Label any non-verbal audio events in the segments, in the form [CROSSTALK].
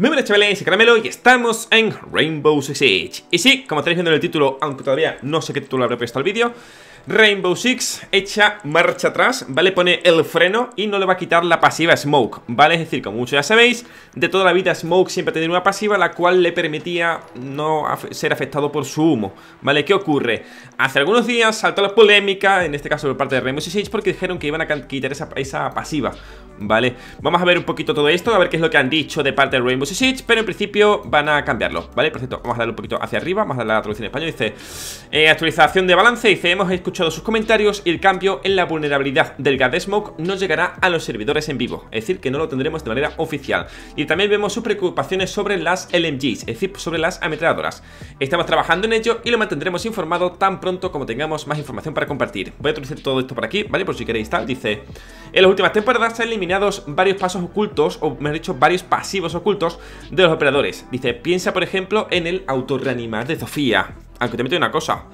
Muy buenas chavales, soy Caramelo y estamos en Rainbow Six Siege. Y sí, como estáis viendo en el título, aunque todavía no sé qué título habré puesto al vídeo Rainbow Six echa marcha atrás, ¿vale? Pone el freno y no le va a quitar la pasiva Smoke, ¿vale? Es decir, como muchos ya sabéis, de toda la vida Smoke siempre tenido una pasiva la cual le permitía no ser afectado por su humo, ¿vale? ¿Qué ocurre? Hace algunos días saltó la polémica, en este caso por parte de Rainbow Six porque dijeron que iban a quitar esa, pasiva, ¿vale? Vamos a ver un poquito todo esto, a ver qué es lo que han dicho de parte de Rainbow Six pero en principio van a cambiarlo, ¿vale? Por cierto, vamos a darle un poquito hacia arriba, vamos a darle la traducción en español, dice eh, actualización de balance, dice, hemos escuchado sus comentarios y el cambio en la vulnerabilidad del Gas Smoke no llegará a los servidores en vivo, es decir, que no lo tendremos de manera oficial. Y también vemos sus preocupaciones sobre las LMGs, es decir, sobre las ametralladoras. Estamos trabajando en ello y lo mantendremos informado tan pronto como tengamos más información para compartir. Voy a utilizar todo esto por aquí, ¿vale? Por si queréis tal, dice... En las últimas temporadas se han eliminado varios pasos ocultos, o mejor dicho, varios pasivos ocultos de los operadores. Dice, piensa por ejemplo en el autorreanimar de Sofía. Aunque te meto una cosa,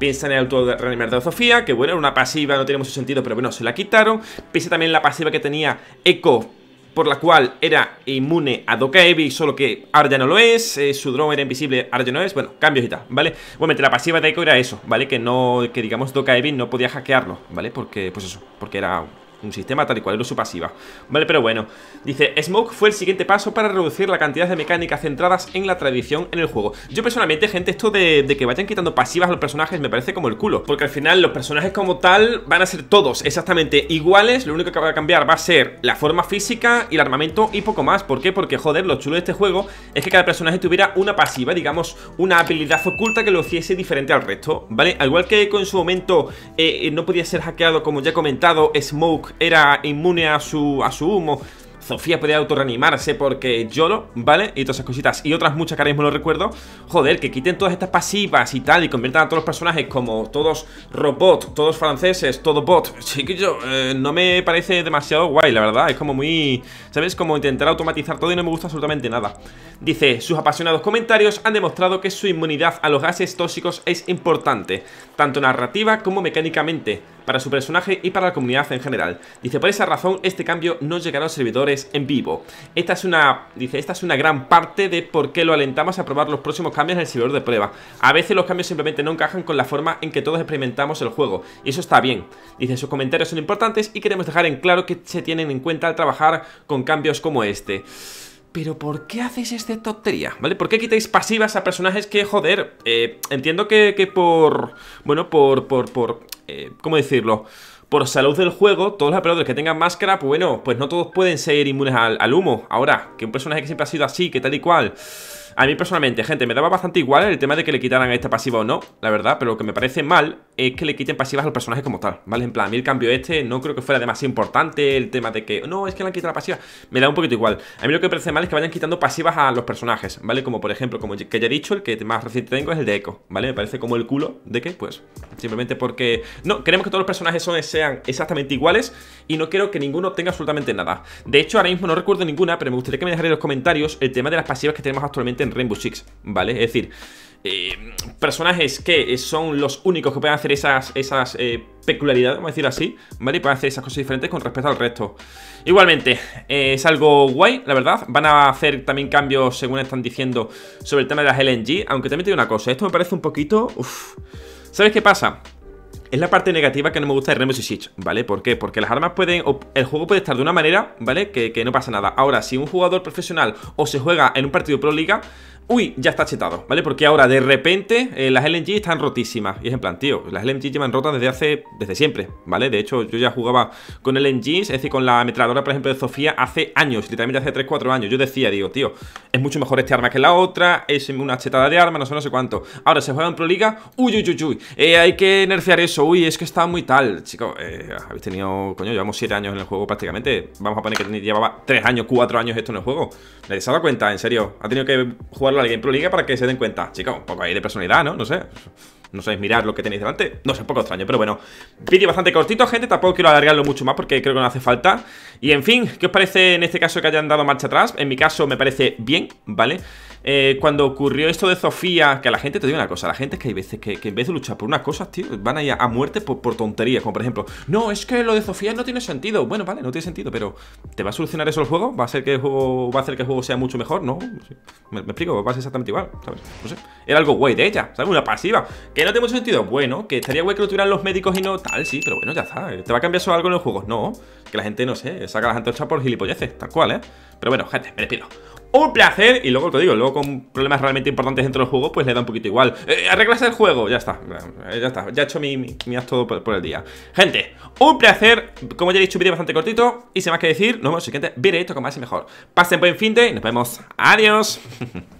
Piensa en el autorreanimar de Sofía, que bueno, era una pasiva, no tiene mucho sentido, pero bueno, se la quitaron. Piensa también en la pasiva que tenía Echo, por la cual era inmune a Doka Evi, solo que ahora ya no lo es, eh, su drone era invisible, ahora ya no es, bueno, cambios y tal, ¿vale? Igualmente la pasiva de Echo era eso, ¿vale? Que no, que digamos Doka Evi no podía hackearlo, ¿vale? Porque, pues eso, porque era un sistema tal y cual era su pasiva Vale, pero bueno Dice, Smoke fue el siguiente paso para reducir la cantidad de mecánicas centradas en la tradición en el juego Yo personalmente, gente, esto de, que vayan quitando pasivas a los personajes me parece como el culo Porque al final los personajes como tal van a ser todos exactamente iguales Lo único que va a cambiar va a ser la forma física y el armamento y poco más ¿Por qué? Porque, joder, lo chulo de este juego es que cada personaje tuviera una pasiva, digamos, una habilidad oculta que lo hiciese diferente al resto ¿Vale? Al igual que con su momento eh, eh, no podía ser hackeado, como ya he comentado, Smoke era inmune a su, a su humo Sofía podía autorreanimarse porque YOLO, ¿vale? Y todas esas cositas y otras muchas que ahora mismo lo recuerdo Joder, que quiten todas estas pasivas y tal Y conviertan a todos los personajes como todos robot, todos franceses, todo bot Chiquillo, [LAUGHS] eh, no me parece demasiado guay, la verdad Es como muy, ¿sabes? Como intentar automatizar todo y no me gusta absolutamente nada Dice, sus apasionados comentarios han demostrado que su inmunidad a los gases tóxicos es importante Tanto narrativa como mecánicamente para su personaje y para la comunidad en general. Dice, por esa razón, este cambio no llegará a los servidores en vivo. Esta es una, dice, esta es una gran parte de por qué lo alentamos a probar los próximos cambios en el servidor de prueba. A veces los cambios simplemente no encajan con la forma en que todos experimentamos el juego, y eso está bien. Dice, sus comentarios son importantes y queremos dejar en claro que se tienen en cuenta al trabajar con cambios como este. Pero ¿por qué hacéis esta tontería? ¿Vale? ¿Por qué quitáis pasivas a personajes que, joder, eh, entiendo que, que, por... Bueno, por... por, por eh, ¿Cómo decirlo? Por salud del juego, todos los operadores que tengan máscara, pues bueno, pues no todos pueden ser inmunes al, al humo. Ahora, que un personaje que siempre ha sido así, que tal y cual... A mí personalmente, gente, me daba bastante igual el tema de que le quitaran esta pasiva o no, la verdad, pero lo que me parece mal es que le quiten pasivas al personaje como tal, ¿vale? En plan, a mí el cambio este no creo que fuera demasiado importante, el tema de que, no, es que le han quitado la pasiva, me da un poquito igual. A mí lo que me parece mal es que vayan quitando pasivas a los personajes, ¿vale? Como por ejemplo, como que ya he dicho, el que más reciente tengo es el de Echo, ¿vale? Me parece como el culo de que, pues, simplemente porque... No, queremos que todos los personajes son, sean exactamente iguales y no quiero que ninguno tenga absolutamente nada. De hecho, ahora mismo no recuerdo ninguna, pero me gustaría que me dejarais en los comentarios el tema de las pasivas que tenemos actualmente en Rainbow Six, ¿vale? Es decir, eh, personajes que son los únicos que pueden hacer esas, esas eh, peculiaridades, vamos a decir así, ¿vale? Y pueden hacer esas cosas diferentes con respecto al resto. Igualmente, eh, es algo guay, la verdad. Van a hacer también cambios, según están diciendo, sobre el tema de las LNG. Aunque también te digo una cosa, esto me parece un poquito... ¿Sabes qué pasa? Es la parte negativa que no me gusta de Rainbow Six Siege, ¿vale? ¿Por qué? Porque las armas pueden... el juego puede estar de una manera, ¿vale? Que, que, no pasa nada. Ahora, si un jugador profesional o se juega en un partido Pro Liga, Uy, ya está chetado, ¿vale? Porque ahora de repente eh, las LNG están rotísimas Y es en plan, tío, las LNG llevan rotas desde hace, desde siempre, ¿vale? De hecho, yo ya jugaba con LNGs, es decir, con la ametralladora, por ejemplo, de Sofía Hace años, literalmente hace 3-4 años Yo decía, digo, tío, es mucho mejor este arma que la otra Es una chetada de arma, no sé, no sé cuánto Ahora se juega en Pro Liga, uy, uy, uy, uy eh, Hay que nerfear eso, uy, es que está muy tal Chicos, eh, habéis tenido, coño, llevamos 7 años en el juego prácticamente Vamos a poner que llevaba 3 años, 4 años esto en el juego ¿Nadie se ha dado cuenta? En serio, ha tenido que jugarlo alguien en Pro Liga para que se den cuenta. Chicos, un poco ahí de personalidad, ¿no? No sé. No sabéis mirar lo que tenéis delante. No sé, un poco extraño, pero bueno. Vídeo bastante cortito, gente. Tampoco quiero alargarlo mucho más porque creo que no hace falta. Y en fin, ¿qué os parece en este caso que hayan dado marcha atrás? En mi caso me parece bien, ¿vale? eh, cuando ocurrió esto de Sofía, que a la gente, te digo una cosa, la gente es que hay veces que, en vez de luchar por unas cosas, tío, van a ir a, muerte por, tonterías, como por ejemplo, no, es que lo de Sofía no tiene sentido. Bueno, vale, no tiene sentido, pero ¿te va a solucionar eso el juego? ¿Va a hacer que el juego, va a hacer que el juego sea mucho mejor? No, me, explico, va a ser exactamente igual, ¿sabes? No sé, era algo guay de ella, ¿sabes? Una pasiva, que no tiene mucho sentido. Bueno, que estaría guay que lo tuvieran los médicos y no tal, sí, pero bueno, ya está. ¿Te va a cambiar eso algo en el juego? No, que la gente, no sé, saca a la gente por gilipolleces, tal cual, ¿eh? Pero bueno, gente, me despido un placer. Y luego te digo, luego con problemas realmente importantes dentro del juego, pues le da un poquito igual. Eh, arreglas el juego, ya está. Ya está. Ya he hecho mi, mi, acto por, el día. Gente, un placer. Como ya he dicho, un vídeo bastante cortito. Y sin más que decir, nos vemos en el siguiente vídeo con más y mejor. Pasen buen fin de y nos vemos. Adiós. [LAUGHS]